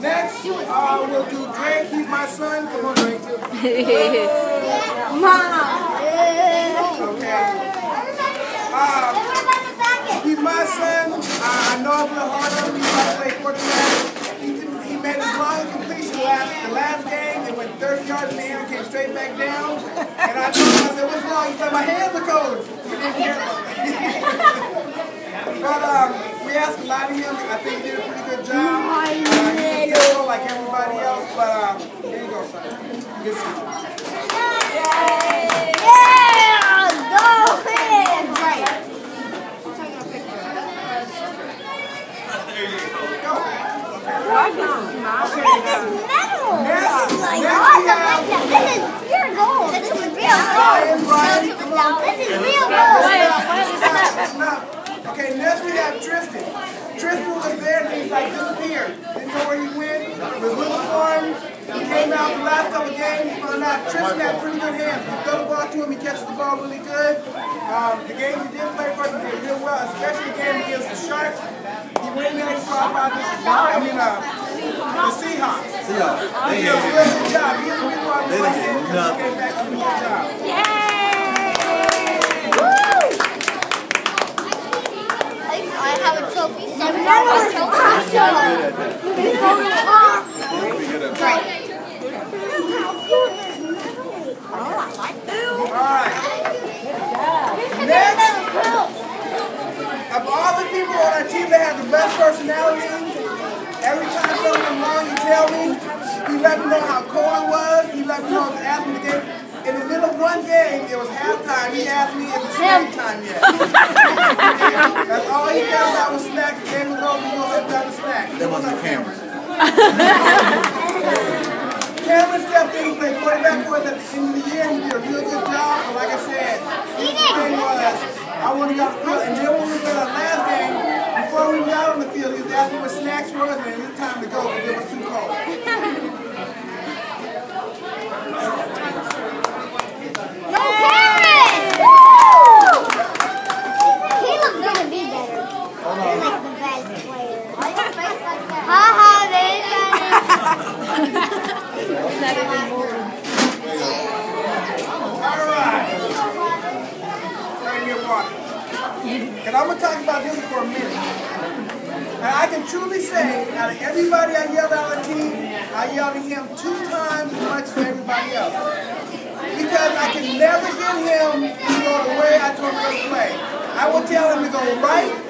Next, uh, we'll do Drake. He's my son. Come on, Drake. Mom. Okay. Uh, he's my son. Uh, I know I'm a little hard on him. He's to play quarterback. He, did- he made his long completion last the last game and went 30 yards in the air and came straight back down. And I told him, I said, what's wrong? He said, my hands are cold. He But um, asked a lot of him. I think he did a pretty good job. Uh, he was terrible like everybody else, but um, here you go, son. Good season. Yeah, go ahead. Right. Metal. Next, Like, next awesome. we have Like that. This is pure gold. This is real Brian, gold. Brian, come on. This is real gold. Listen up. Okay, next we have Tristan. Tristan was there and he's like disappeared. Didn't know where he went. It was looking for him. He came out the last couple games. Found out Tristan had pretty good hands. You throw the ball to him, he catches the ball really good. Um, the games he did play for, he did real well, especially the game against the Sharks. He went in there and talked about this. I mean, uh, the Seahawks. See y'all. He did a real good job. He is the reason why we like him because he came back and did a good job. I have a trophy. Seven halftime. He asked me if it's snack time yet. That's all he cared about was snacks. The best personality. Every time though among tell me you let me on the after game in the middle of one game there was halftime we asked me if it was That was the camera. Cameron stepped in and played quarterback for us at the end of the year. He did a real good job. But like I said, his thing was, I want to get off the. And then when we played our last game, before we got on the field, he was asking what snacks were, and it was time to go because it was too cold. Go Karen! Woo! Caleb's gonna be better. He's like the best player. Why your face like that? Ha ha, All right. Trying to get water. And I'm going to talk about him for a minute. And I can truly say, out of everybody I yelled out the team, I yelled at him two times as much as everybody else. Because I can never get him to go the way I told him to play. I will tell him to go right,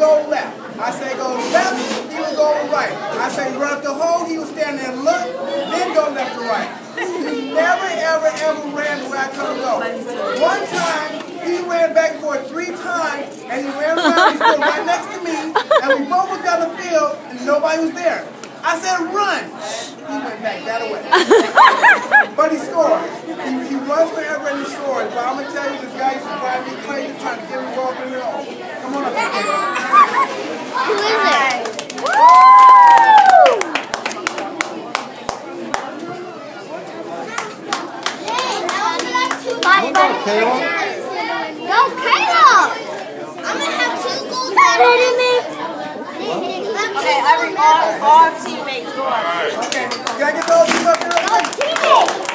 go left. I say go left, he will go right. I say run up the hole, he will stand there and look, then go left to right. He never, ever, ever ran the way I told him to go. One time, he ran back and forth three times, and he ran around, he stood right next to me, and we both went down the field, and nobody was there. I said, run. He went back that way. but. He, Caleb. Caleb. I'm gonna have two goals. Okay, every all, all teammates go Okay, you gotta get those up here?